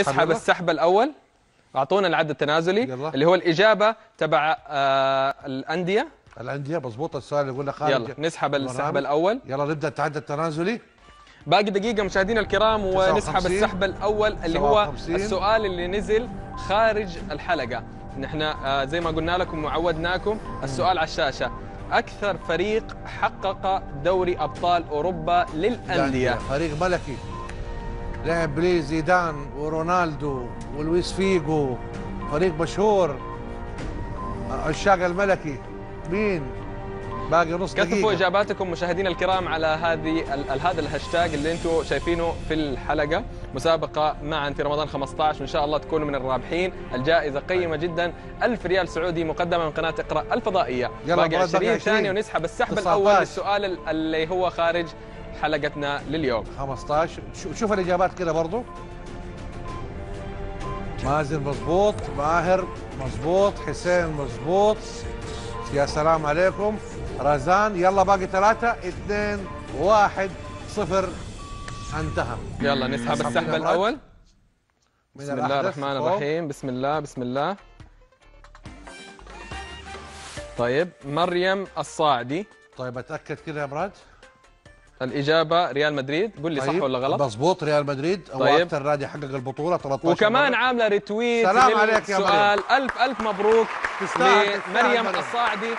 نسحب يلا. السحب الأول أعطونا العد التنازلي يلا. اللي هو الإجابة تبع آه الأندية الأندية مضبوط السؤال اللي قلنا خارج يلا نسحب السحب. الأول يلا نبدأ التحدي التنازلي باقي دقيقة مشاهدينا الكرام ونسحب 59. السحب الأول اللي هو 57. السؤال اللي نزل خارج الحلقة نحن آه، زي ما قلنا لكم وعودناكم السؤال على الشاشة أكثر فريق حقق دوري أبطال أوروبا للأندية فريق ملكي لعب ليه زيدان ورونالدو ولويس فيجو فريق مشهور. عشاق الملكي. مين؟ باقي نص كتبوا دقيقة. إجاباتكم مشاهدينا الكرام على هذه هذا الهاشتاج اللي أنتم شايفينه في الحلقة. مسابقة معا في رمضان 15 وإن شاء الله تكونوا من الرابحين. الجائزة قيمة جدا. 1000 ريال سعودي مقدمة من قناة اقرأ الفضائية. يلا باقي باقي 20 20. ثانية ونسحب السحب 19. الأول للسؤال ال- اللي هو خارج حلقتنا لليوم. 15 شو- شوف الإجابات كده برضو. مازن مظبوط ماهر مظبوط حسين مظبوط. يا سلام عليكم. رزان يلا باقي ثلاثة. اثنين واحد صفر. انتهى. يلا نسحب السحب. الأول. بسم الله الرحمن. الرحيم. بسم الله بسم الله. طيب مريم الصاعدي. طيب أتأكد كده يا مراد الإجابة ريال مدريد قول لي صح طيب، ولا غلط مظبوط ريال مدريد هو طيب. أكثر نادي حقق البطولة 13 وكمان مرة. عاملة retweet سلام عليك يا للسؤال ألف ألف مبروك لمريم مريم. الصاعدي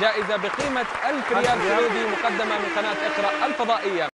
جائزة بقيمة ألف ألف ريال ريال. سعودي مقدمة من قناة إقرأ الفضائية